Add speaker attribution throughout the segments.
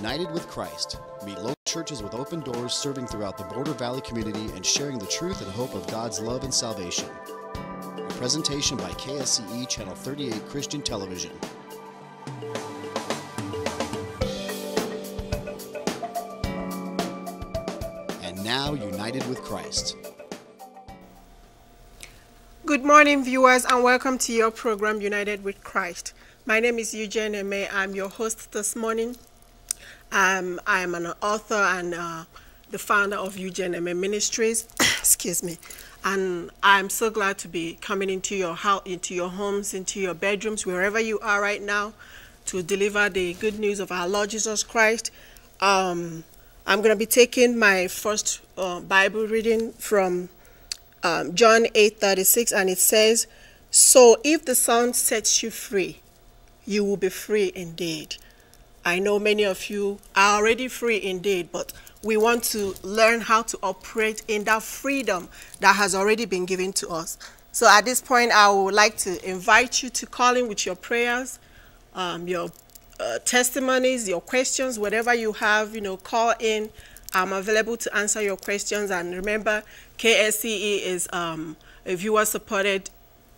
Speaker 1: United with Christ. Meet local churches with open doors serving throughout the Border Valley community and sharing the truth and hope of God's love and salvation. A presentation by KSCE Channel 38 Christian Television. And now, United with Christ.
Speaker 2: Good morning, viewers, and welcome to your program, United with Christ. My name is Ujay Neme. I'm your host this morning. Um, I am an author and uh, the founder of Neme Ministries. Excuse me. And I'm so glad to be coming into your house, into your homes, into your bedrooms, wherever you are right now, to deliver the good news of our Lord Jesus Christ. Um, I'm going to be taking my first uh, Bible reading from um, John 8:36, and it says, "So if the Son sets you free, you will be free indeed." I know many of you are already free indeed, but we want to learn how to operate in that freedom that has already been given to us. So at this point, I would like to invite you to call in with your prayers, um, your uh, testimonies, your questions, whatever you have, you know, call in. I'm available to answer your questions. And remember, KSCE is um, a viewer-supported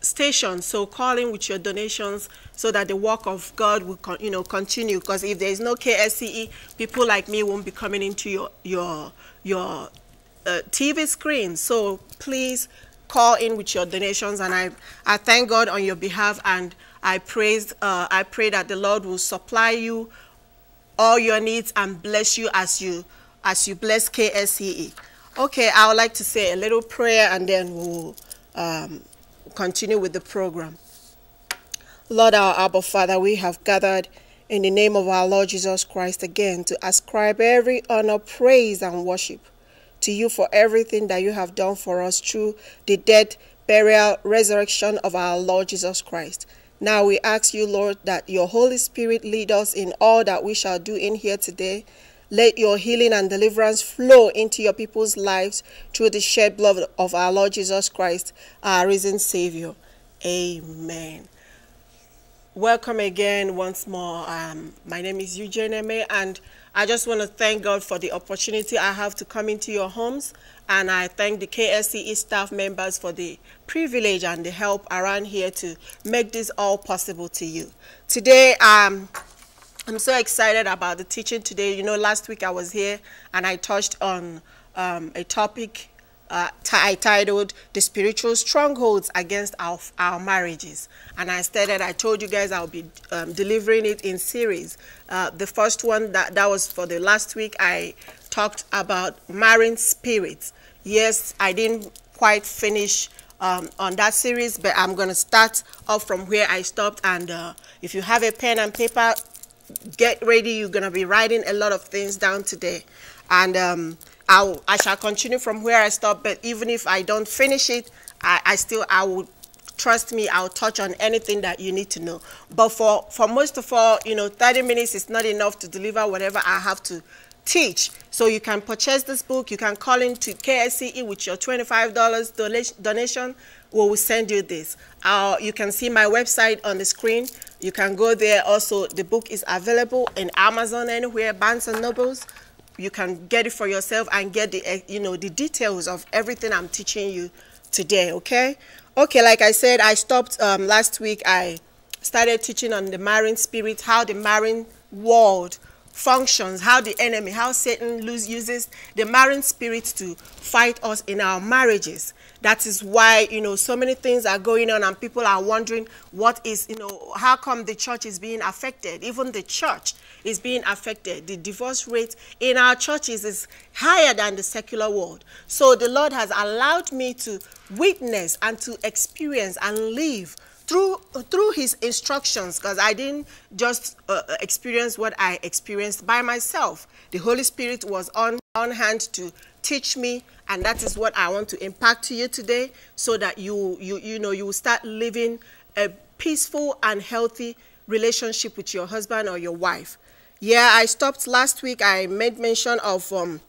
Speaker 2: station. So call in with your donations so that the work of God will, you know, continue. Because if there is no KSCE, people like me won't be coming into your your your uh, TV screen. So please call in with your donations, and I I thank God on your behalf, and I praise uh, I pray that the Lord will supply you all your needs and bless you as you as you bless KSCE. Okay, I would like to say a little prayer, and then we'll. Um, continue with the program. Lord our Abba Father, we have gathered in the name of our Lord Jesus Christ again to ascribe every honor, praise, and worship to you for everything that you have done for us through the death, burial, resurrection of our Lord Jesus Christ. Now we ask you, Lord, that your Holy Spirit lead us in all that we shall do in here today. Let your healing and deliverance flow into your people's lives through the shed blood of our Lord Jesus Christ, our risen Savior. Amen. Welcome again once more. Um, my name is Ujay Neme, and I just want to thank God for the opportunity I have to come into your homes. And I thank the KSCE staff members for the privilege and the help around here to make this all possible to you. Today, um, I'm so excited about the teaching today. You know, last week I was here and I touched on um, a topic uh, I titled The Spiritual Strongholds Against Our, our Marriages. And I stated, I told you guys I'll be um, delivering it in series. Uh, the first one, that, that was for the last week, I talked about marine spirits. Yes, I didn't quite finish um, on that series, but I'm going to start off from where I stopped. And uh, if you have a pen and paper, get ready. You're going to be writing a lot of things down today. And um, I'll, I shall continue from where I stopped, but even if I don't finish it, I, I still, I will, trust me, I'll touch on anything that you need to know. But for, for most of all, you know, 30 minutes is not enough to deliver whatever I have to teach. So you can purchase this book, you can call in to KSCE with your $25 donation, we will send you this. Uh, you can see my website on the screen. You can go there. Also, the book is available in Amazon anywhere, Barnes and Nobles you can get it for yourself and get the, eh, you know, the details of everything I'm teaching you today, okay? Okay, like I said, I stopped um, last week. I started teaching on the marine spirit, how the marine world functions, how the enemy, how Satan uses the marine spirit to fight us in our marriages. That is why, you know, so many things are going on and people are wondering what is, you know, how come the church is being affected? Even the church is being affected. The divorce rate in our churches is higher than the secular world. So the Lord has allowed me to witness and to experience and live through through his instructions because i didn't just uh, experience what i experienced by myself the holy spirit was on on hand to teach me and that is what i want to impact to you today so that you you you know you will start living a peaceful and healthy relationship with your husband or your wife. Yeah i stopped last week. I made mention of um,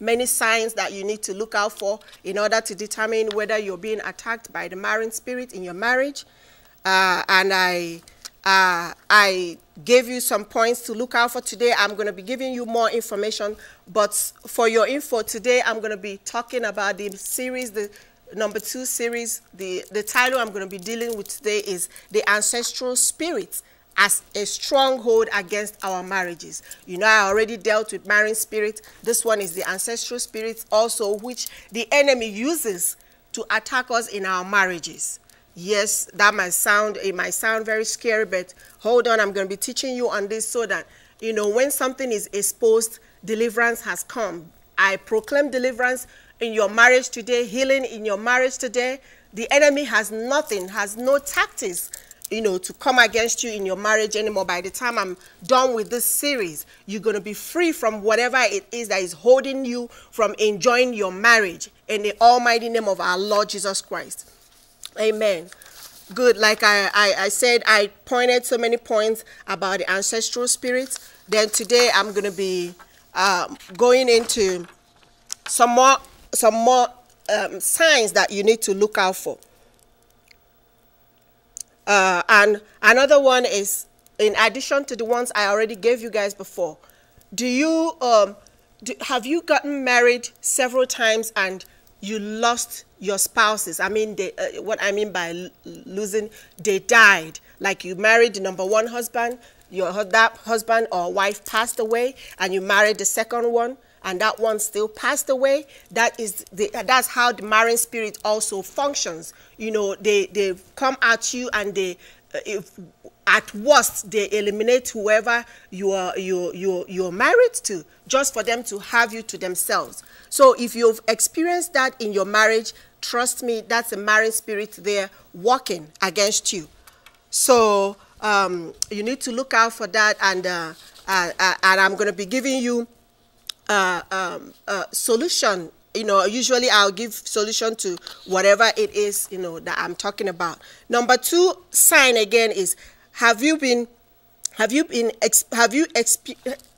Speaker 2: many signs that you need to look out for in order to determine whether you're being attacked by the marine spirit in your marriage. Uh, and i uh, I gave you some points to look out for today. I'm going to be giving you more information, but for your info today, I'm going to be talking about the series, the number two series. The, the title I'm going to be dealing with today is The Ancestral Spirits as a stronghold against our marriages. You know, I already dealt with marine spirit. This one is the ancestral spirits also, which the enemy uses to attack us in our marriages. Yes, that might sound, it might sound very scary, but hold on, I'm going to be teaching you on this so that, you know, when something is exposed, deliverance has come. I proclaim deliverance in your marriage today, healing in your marriage today. The enemy has nothing, has no tactics you know, to come against you in your marriage anymore. By the time I'm done with this series, you're going to be free from whatever it is that is holding you from enjoying your marriage in the almighty name of our Lord Jesus Christ. Amen. Good. Like I, I, I said, I pointed so many points about the ancestral spirits. Then today I'm going to be uh, going into some more, some more um, signs that you need to look out for. Uh, and another one is, in addition to the ones I already gave you guys before, do you um, do, have you gotten married several times and you lost your spouses? I mean, they, uh, what I mean by losing, they died. Like you married the number one husband, your that husband or wife passed away, and you married the second one, and that one still passed away. That is the, that's how the marine spirit also functions. You know, they they come at you and they uh, if at worst they eliminate whoever you are you you you're married to just for them to have you to themselves. So if you've experienced that in your marriage, trust me, that's a marine spirit there working against you. So um, you need to look out for that, and uh, uh, uh and I'm going to be giving you uh, um, uh, solution you know usually i'll give solution to whatever it is you know that i'm talking about number two sign again is have you been have you been have you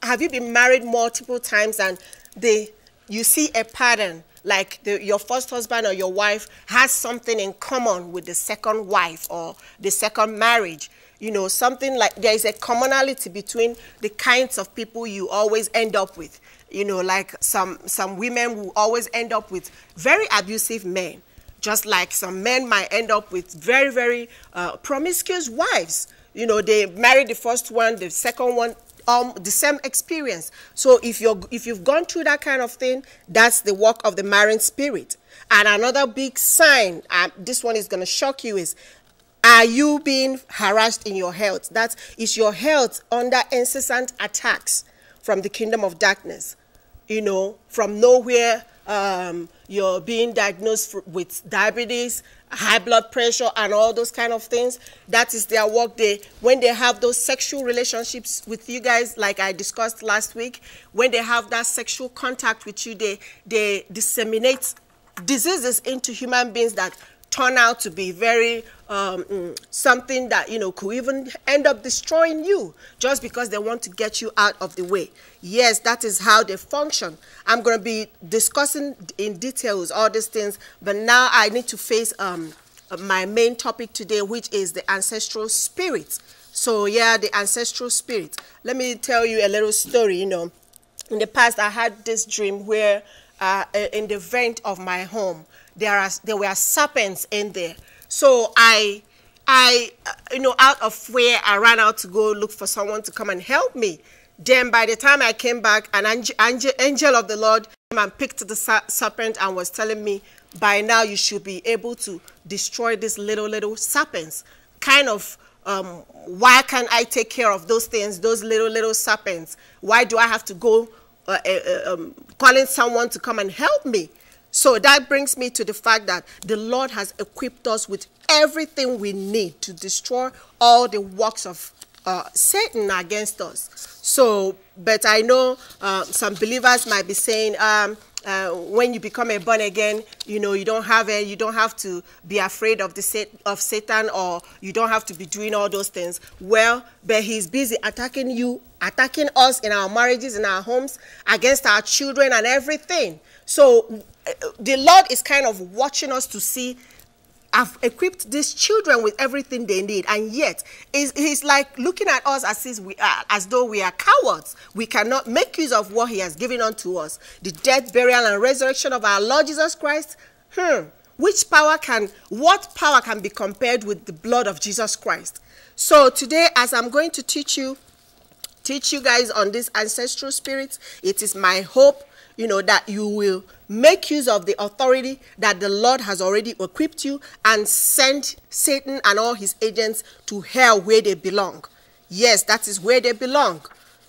Speaker 2: have you been married multiple times and they you see a pattern like the, your first husband or your wife has something in common with the second wife or the second marriage you know something like there is a commonality between the kinds of people you always end up with you know, like some, some women will always end up with very abusive men, just like some men might end up with very, very uh, promiscuous wives. You know, they marry the first one, the second one, um, the same experience. So if you're if you've gone through that kind of thing, that's the work of the marine spirit. And another big sign, um, this one is going to shock you, is are you being harassed in your health? That is your health under incessant attacks from the kingdom of darkness. You know, from nowhere, um, you're being diagnosed with diabetes, high blood pressure, and all those kind of things. That is their work. They when they have those sexual relationships with you guys, like I discussed last week, when they have that sexual contact with you, they they disseminate diseases into human beings that turn out to be very um, mm, something that you know could even end up destroying you just because they want to get you out of the way. Yes that is how they function. I'm going to be discussing in details all these things but now i need to face um, my main topic today which is the ancestral spirits so yeah the ancestral spirits let me tell you a little story you know. In the past i had this dream where uh, in the vent of my home there are there were serpents in there. So I I uh, you know out of fear I ran out to go look for someone to come and help me. Then by the time I came back, an angel, angel, of the Lord came and picked the serpent and was telling me, by now you should be able to destroy these little little serpents. Kind of um, why can't I take care of those things, those little little serpents? Why do I have to go uh, uh, um, calling someone to come and help me? So that brings me to the fact that the Lord has equipped us with everything we need to destroy all the works of uh, Satan against us. So, but I know uh, some believers might be saying, um, uh, when you become a born again, you know, you don't have you don't have to be afraid of the set, of Satan, or you don't have to be doing all those things. Well, but he's busy attacking you, attacking us in our marriages, in our homes, against our children and everything. So the Lord is kind of watching us to see I've equipped these children with everything they need, and yet he's, like looking at us as if we are, as though we are cowards. We cannot make use of what He has given unto us: the death, burial, and resurrection of our Lord Jesus Christ. Hmm. Which power can, what power can be compared with the blood of Jesus Christ? So today, as I'm going to teach you, teach you guys on this ancestral spirits, it is my hope you know, that you will make use of the authority that the Lord has already equipped you and send Satan and all his agents to hell where they belong. Yes, that is where they belong.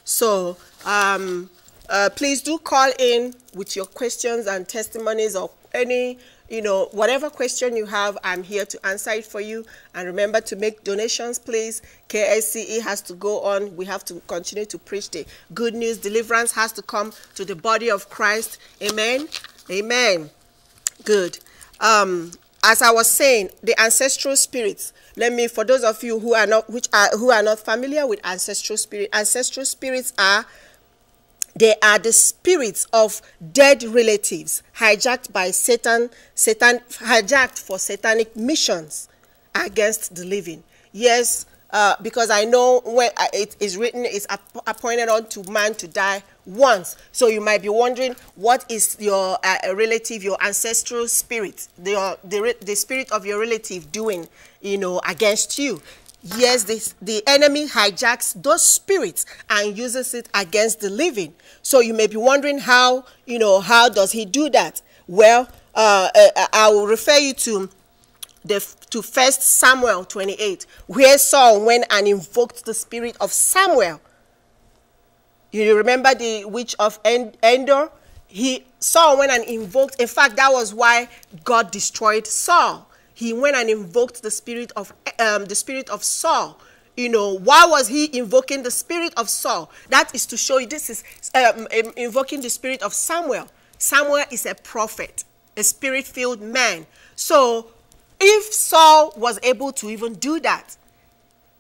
Speaker 2: So, um, uh, please do call in with your questions and testimonies or any you know, whatever question you have, I'm here to answer it for you. And remember to make donations, please. KSCE has to go on. We have to continue to preach the good news. Deliverance has to come to the body of Christ. Amen. Amen. Good. Um, as I was saying, the ancestral spirits. Let me, for those of you who are not, which are who are not familiar with ancestral spirit, ancestral spirits are they are the spirits of dead relatives hijacked by Satan, Satan hijacked for satanic missions against the living. Yes, uh, because I know when uh, it is written, it's appointed unto man to die once. So you might be wondering, what is your uh, relative, your ancestral spirit, the, the, the spirit of your relative doing, you know, against you? Yes, the, the enemy hijacks those spirits and uses it against the living. So you may be wondering how, you know, how does he do that? Well, uh, uh, I will refer you to the to First Samuel 28, where Saul went and invoked the spirit of Samuel. You remember the witch of Endor? He Saul went and invoked. In fact, that was why God destroyed Saul he went and invoked the spirit of um, the spirit of Saul. You know, why was he invoking the spirit of Saul? That is to show you this is um, invoking the spirit of Samuel. Samuel is a prophet, a spirit-filled man. So if Saul was able to even do that,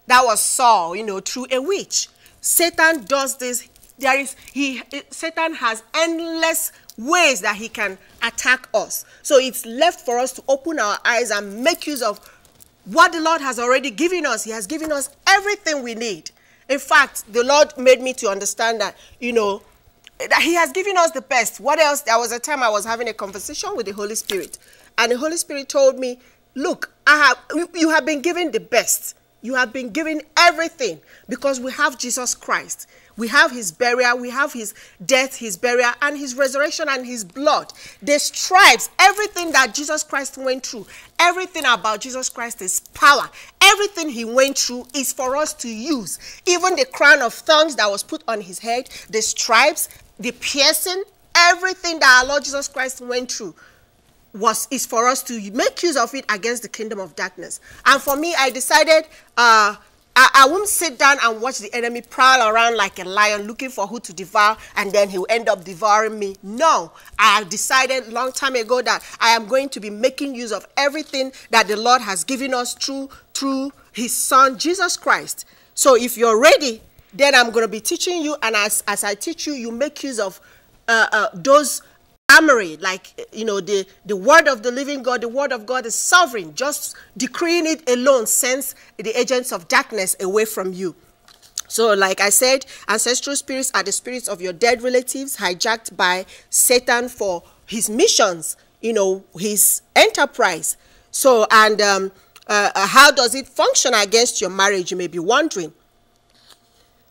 Speaker 2: that was Saul, you know, through a witch. Satan does this. There is he Satan has endless ways that he can attack us. So it's left for us to open our eyes and make use of what the Lord has already given us. He has given us everything we need. In fact, the Lord made me to understand that, you know, that He has given us the best. What else? There was a time I was having a conversation with the Holy Spirit, and the Holy Spirit told me, Look, I have you have been given the best. You have been given everything because we have Jesus Christ. We have his burial, we have his death, his burial, and his resurrection and his blood. The stripes, everything that Jesus Christ went through, everything about Jesus Christ is power. Everything he went through is for us to use. Even the crown of thorns that was put on his head, the stripes, the piercing, everything that our Lord Jesus Christ went through was is for us to make use of it against the kingdom of darkness. And for me, I decided uh, I, I won't sit down and watch the enemy prowl around like a lion looking for who to devour and then he'll end up devouring me. No, I decided long time ago that I am going to be making use of everything that the Lord has given us through through his son Jesus Christ. So if you're ready, then I'm going to be teaching you and as, as I teach you, you make use of uh, uh, those armory, like, you know, the, the word of the living God, the word of God is sovereign. Just decreeing it alone sends the agents of darkness away from you. So, like I said, ancestral spirits are the spirits of your dead relatives hijacked by Satan for his missions, you know, his enterprise. So, and um, uh, uh how does it function against your marriage? You may be wondering.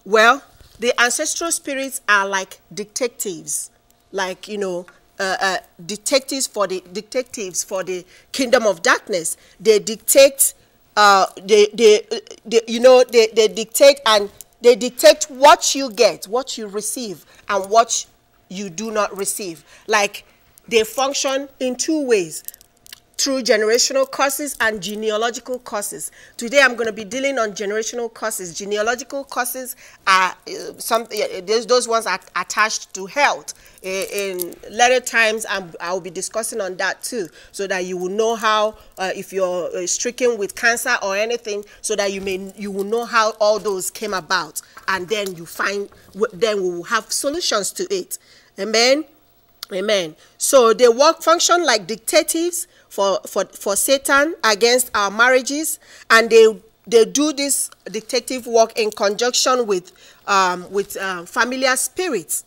Speaker 2: Well, the ancestral spirits are like detectives, like, you know, uh, uh, detectives for the detectives for the kingdom of darkness. They dictate, uh, they, they, they, you know, they, they dictate and they dictate what you get, what you receive, and what you do not receive. Like they function in two ways through generational curses and genealogical curses. Today I'm going to be dealing on generational curses. Genealogical curses are uh, some uh, those ones are attached to health. In later times I'm, I'll be discussing on that too so that you will know how uh, if you're uh, stricken with cancer or anything so that you may you will know how all those came about and then you find then we will have solutions to it. Amen. Amen. So they work function like detectives for, for, for Satan against our marriages, and they they do this detective work in conjunction with um, with uh, familiar spirits.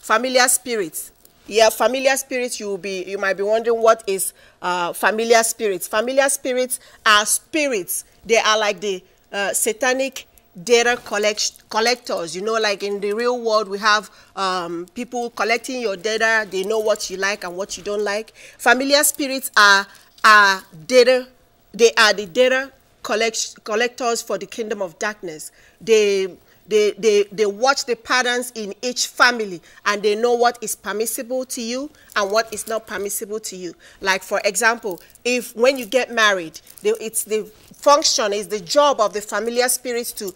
Speaker 2: Familiar spirits. Yeah, familiar spirits. You be. You might be wondering what is uh, familiar spirits. Familiar spirits are spirits. They are like the uh, satanic data collect collectors. You know, like in the real world, we have um, people collecting your data. They know what you like and what you don't like. Familiar spirits are are data. They are the data collect collectors for the kingdom of darkness. They they, they, they watch the patterns in each family and they know what is permissible to you and what is not permissible to you. Like, for example, if when you get married, it's the function, is the job of the familiar spirits to,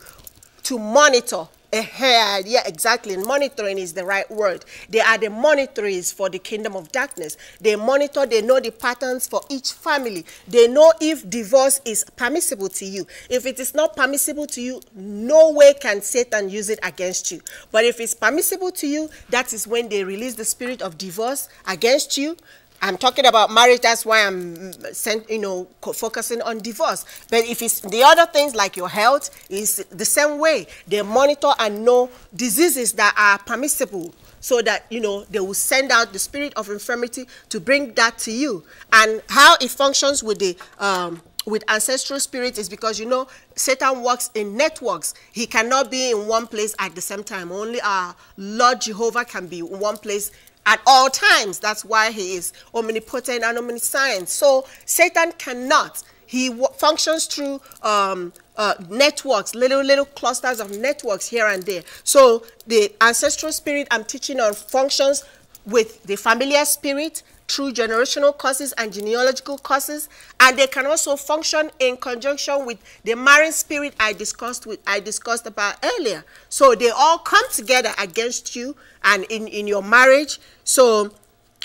Speaker 2: to monitor uh, yeah, exactly. Monitoring is the right word. They are the monitors for the kingdom of darkness. They monitor, they know the patterns for each family. They know if divorce is permissible to you. If it is not permissible to you, no way can Satan use it against you. But if it's permissible to you, that is when they release the spirit of divorce against you I'm talking about marriage. That's why I'm, sent, you know, focusing on divorce. But if it's the other things like your health, is the same way. They monitor and know diseases that are permissible, so that you know they will send out the spirit of infirmity to bring that to you. And how it functions with the um, with ancestral spirits is because you know Satan works in networks. He cannot be in one place at the same time. Only our Lord Jehovah can be in one place at all times. That's why he is omnipotent and omniscient. So Satan cannot. He functions through um, uh, networks, little, little clusters of networks here and there. So the ancestral spirit I'm teaching on functions with the familiar spirit, through generational causes and genealogical causes, and they can also function in conjunction with the marine spirit I discussed with I discussed about earlier. So they all come together against you and in, in your marriage. So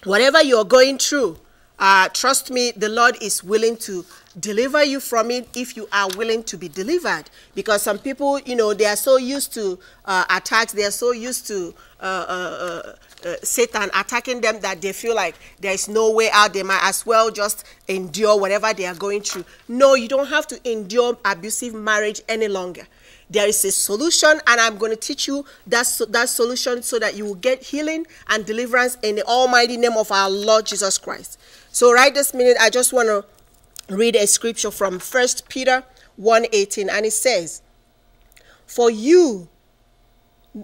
Speaker 2: whatever you're going through, uh, trust me, the Lord is willing to deliver you from it if you are willing to be delivered. Because some people, you know, they are so used to uh, attacks, they are so used to uh, uh, Satan attacking them that they feel like there is no way out. They might as well just endure whatever they are going through. No, you don't have to endure abusive marriage any longer. There is a solution, and I'm going to teach you that, that solution so that you will get healing and deliverance in the almighty name of our Lord Jesus Christ. So right this minute, I just want to read a scripture from First Peter 1:18, and it says, For you,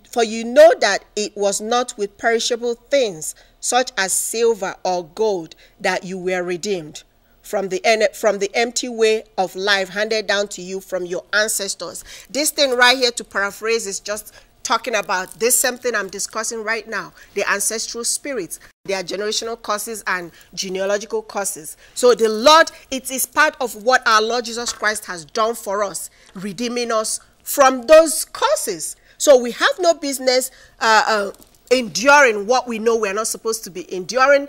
Speaker 2: for you know that it was not with perishable things, such as silver or gold, that you were redeemed from the from the empty way of life handed down to you from your ancestors. This thing right here, to paraphrase, is just talking about this same thing I'm discussing right now, the ancestral spirits, their generational causes and genealogical causes. So the Lord, it is part of what our Lord Jesus Christ has done for us, redeeming us from those causes. So we have no business uh, uh, enduring what we know we're not supposed to be enduring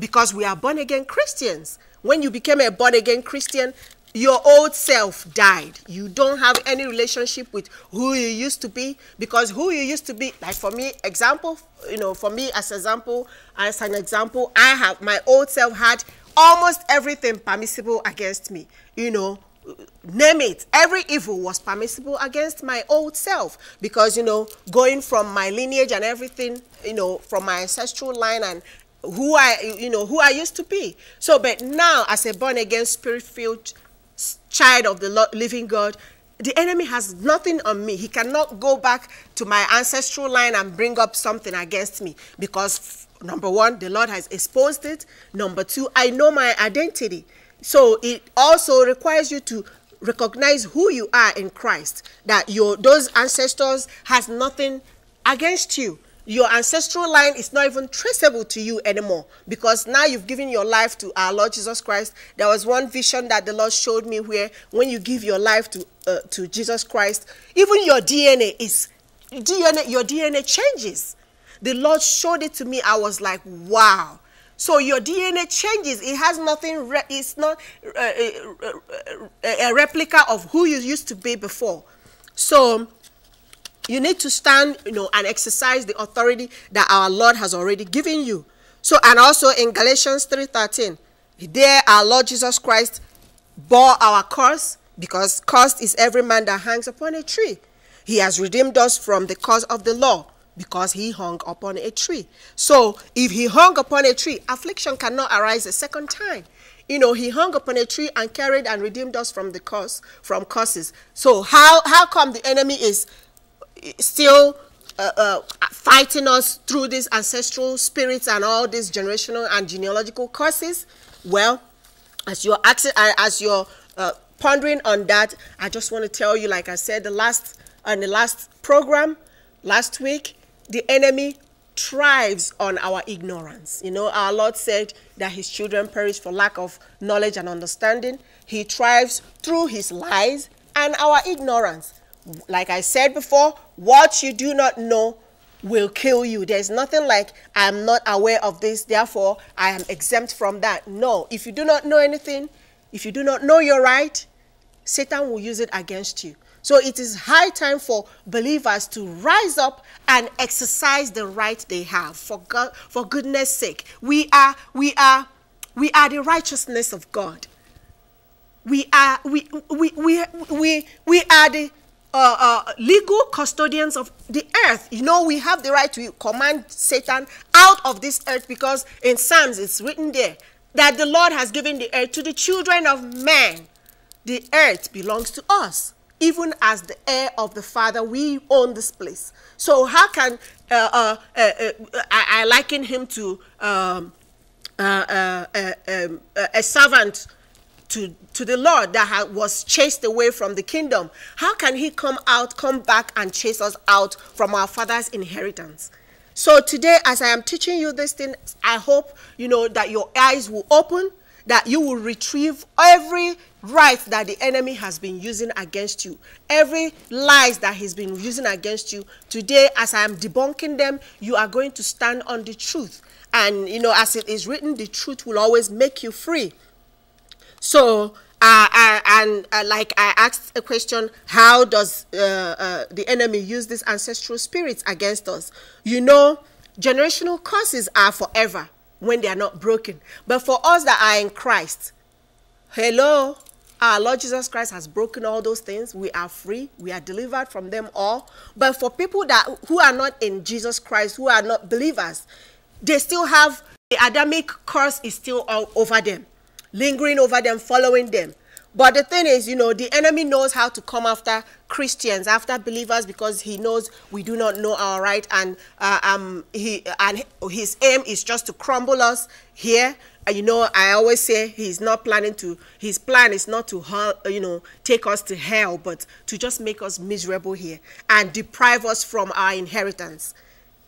Speaker 2: because we are born again Christians. When you became a born again Christian, your old self died. You don't have any relationship with who you used to be because who you used to be, like for me, example, you know, for me as example, as an example, I have my old self had almost everything permissible against me. You know, name it every evil was permissible against my old self because you know going from my lineage and everything you know from my ancestral line and who i you know who i used to be so but now as a born again spirit filled child of the living God, the enemy has nothing on me. He cannot go back to my ancestral line and bring up something against me because, number one, the Lord has exposed it. Number two, I know my identity. So it also requires you to recognize who you are in Christ, that your those ancestors has nothing against you your ancestral line is not even traceable to you anymore because now you've given your life to our Lord Jesus Christ. There was one vision that the Lord showed me where when you give your life to uh, to Jesus Christ, even your DNA is DNA your DNA changes. The Lord showed it to me. I was like, wow. So your DNA changes. It has nothing. it's not uh, a, uh, uh, a replica of who you used to be before. So you need to stand, you know, and exercise the authority that our Lord has already given you. So, and also in Galatians 3.13, There, our Lord Jesus Christ bore our curse because cursed is every man that hangs upon a tree. He has redeemed us from the curse of the law because he hung upon a tree. So, if he hung upon a tree, affliction cannot arise a second time. You know, he hung upon a tree and carried and redeemed us from the curse, from curses. So, how how come the enemy is still uh, uh, fighting us through these ancestral spirits and all these generational and genealogical curses? Well, as you're asking, uh, as you're uh, pondering on that, I just want to tell you, like I said, the last on the last program last week, the enemy thrives on our ignorance. You know, our Lord said that his children perish for lack of knowledge and understanding. He thrives through his lies and our ignorance. Like I said before, what you do not know will kill you. There's nothing like I'm not aware of this, therefore I am exempt from that. No, if you do not know anything, if you do not know your right, Satan will use it against you. So it is high time for believers to rise up and exercise the right they have. For God, for goodness sake, we are we are we are the righteousness of God. We are we we we we, we are the uh, uh, legal custodians of the earth. You know, we have the right to command Satan out of this earth because in Psalms it's written there that the Lord has given the earth to the children of man. The earth belongs to us. Even as the heir of the Father, we own this place. So how can uh, uh, uh, uh I, I, liken him to um, uh, uh, um, a servant to, to the Lord that was chased away from the kingdom, how can he come out, come back and chase us out from our father's inheritance? So today, as I am teaching you this thing, I hope, you know, that your eyes will open, that you will retrieve every right that the enemy has been using against you, every lies that he's been using against you. Today, as I am debunking them, you are going to stand on the truth. And, you know, as it is written, the truth will always make you free. So, uh, and uh, like I asked a question, how does uh, uh, the enemy use these ancestral spirits against us? You know, generational curses are forever when they are not broken. But for us that are in Christ, hello, our Lord Jesus Christ has broken all those things. We are free. We are delivered from them all. But for people that who are not in Jesus Christ, who are not believers, they still have the Adamic curse is still all over them lingering over them, following them. But the thing is, you know, the enemy knows how to come after Christians, after believers, because he knows we do not know our right, and uh, um, he and his aim is just to crumble us here. You know, I always say he's not planning to. His plan is not to, you know, take us to hell, but to just make us miserable here and deprive us from our inheritance.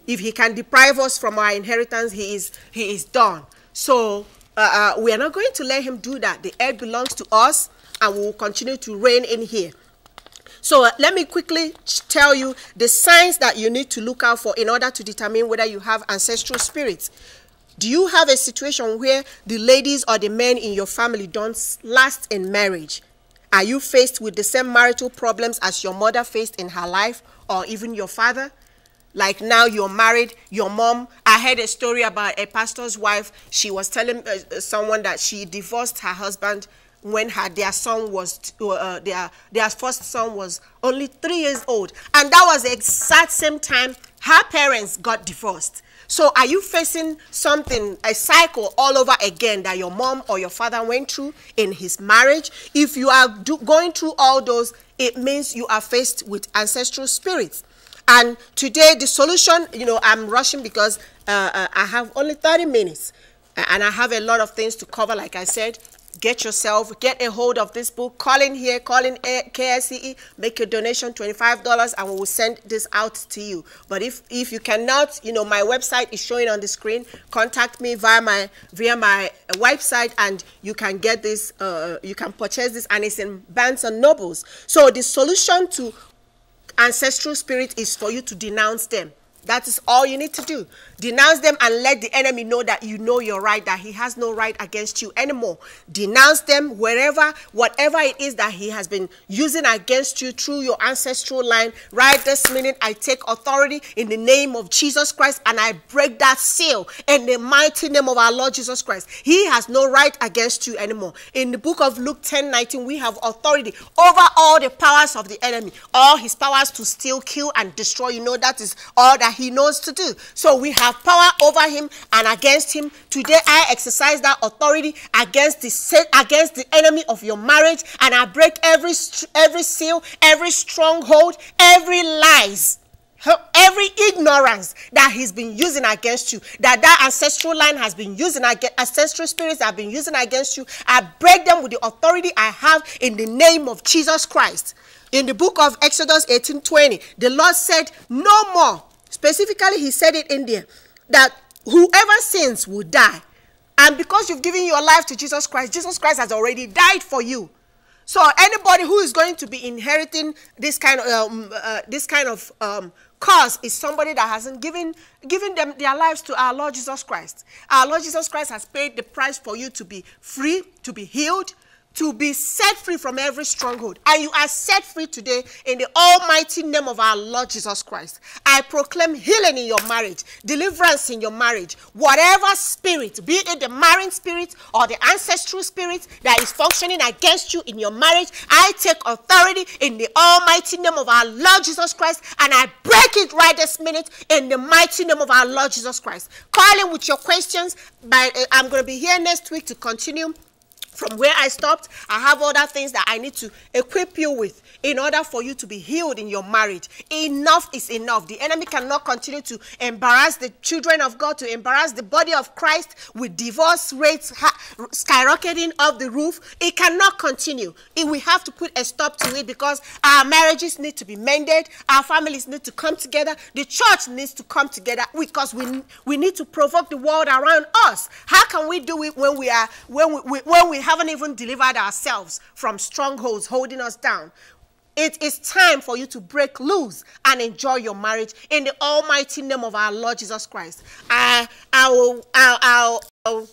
Speaker 2: If he can deprive us from our inheritance, he is he is done. So uh, uh, we are not going to let him do that. The earth belongs to us and we will continue to reign in here. So uh, let me quickly tell you the signs that you need to look out for in order to determine whether you have ancestral spirits. Do you have a situation where the ladies or the men in your family don't last in marriage? Are you faced with the same marital problems as your mother faced in her life or even your father? like now you're married your mom i heard a story about a pastor's wife she was telling uh, uh someone that she divorced her husband when her their son was uh, their their first son was only three years old and that was the exact same time her parents got divorced so are you facing something a cycle all over again that your mom or your father went through in his marriage if you are do, going through all those it means you are faced with ancestral spirits and today, the solution, you know, I'm rushing because uh, uh, I have only 30 minutes and I have a lot of things to cover, like I said. Get yourself, get a hold of this book, call in here, call in KSCE, make your donation, $25, and we will send this out to you. But if, if you cannot, you know, my website is showing on the screen. Contact me via my, via my website and you can get this, uh, you can purchase this and it's in Barnes and Nobles. So the solution to ancestral spirit is for you to denounce them. That is all you need to do. Denounce them and let the enemy know that you know you're right, that he has no right against you anymore. Denounce them wherever, whatever it is that he has been using against you through your ancestral line. Right this minute, I take authority in the name of Jesus Christ and I break that seal in the mighty name of our Lord Jesus Christ. He has no right against you anymore. In the book of Luke 10 19, we have authority over all the powers of the enemy, all his powers to steal, kill, and destroy. You know, that is all that he knows to do. So we have power over him and against him. Today I exercise that authority against the against the enemy of your marriage and I break every every seal, every stronghold, every lies every ignorance that he's been using against you that that ancestral line has been using against ancestral spirits have been using against you i break them with the authority i have in the name of jesus christ in the book of exodus 18 20 the lord said no more Specifically, he said it in there that whoever sins will die. And because you've given your life to Jesus Christ, Jesus Christ has already died for you. So anybody who is going to be inheriting this kind of um, uh, this kind of um, cause is somebody that hasn't given given them their lives to our Lord Jesus Christ. Our Lord Jesus Christ has paid the price for you to be free, to be healed, to be set free from every stronghold. And you are set free today in the almighty name of our Lord Jesus Christ. I proclaim healing in your marriage, deliverance in your marriage. Whatever spirit, be it the marine spirit or the ancestral spirit that is functioning against you in your marriage, I take authority in the almighty name of our Lord Jesus Christ and I break it right this minute in the mighty name of our Lord Jesus Christ. Call in with your questions. By, uh, I'm going to be here next week to continue from where I stopped, I have other things that I need to equip you with in order for you to be healed in your marriage. Enough is enough. The enemy cannot continue to embarrass the children of God, to embarrass the body of Christ with divorce rates skyrocketing off the roof. It cannot continue. we have to put a stop to it because our marriages need to be mended, our families need to come together, the church needs to come together because we, we need to provoke the world around us. How can we do it when we are when we, when we haven't even delivered ourselves from strongholds holding us down. It is time for you to break loose and enjoy your marriage in the almighty name of our Lord Jesus Christ. I, I will, I'll, I'll, I'll,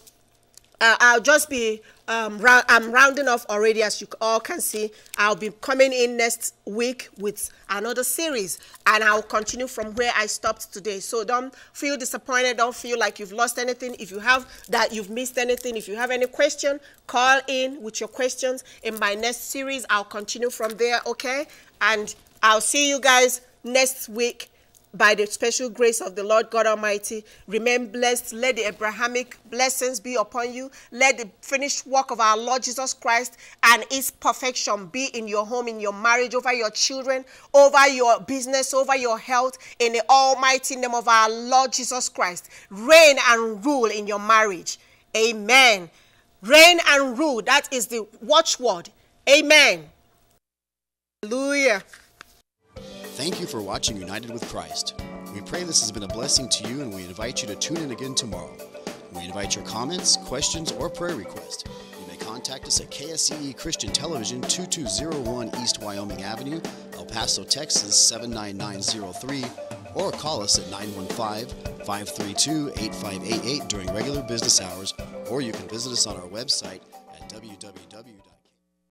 Speaker 2: I'll just be um, I'm rounding off already, as you all can see. I'll be coming in next week with another series, and I'll continue from where I stopped today. So don't feel disappointed. Don't feel like you've lost anything. If you have that, you've missed anything. If you have any question, call in with your questions. In my next series, I'll continue from there, okay? And I'll see you guys next week by the special grace of the Lord God Almighty, remain blessed. Let the Abrahamic blessings be upon you. Let the finished work of our Lord Jesus Christ and its perfection be in your home, in your marriage, over your children, over your business, over your health, in the almighty name of our Lord Jesus Christ. Reign and rule in your marriage. Amen. Reign and rule. That is the watchword. Amen. Hallelujah.
Speaker 1: Thank you for watching United with Christ. We pray this has been a blessing to you and we invite you to tune in again tomorrow. We invite your comments, questions, or prayer requests. You may contact us at KSCE Christian Television, 2201 East Wyoming Avenue, El Paso, Texas 79903, or call us at 915 532 8588 during regular business hours, or you can visit us on our website at www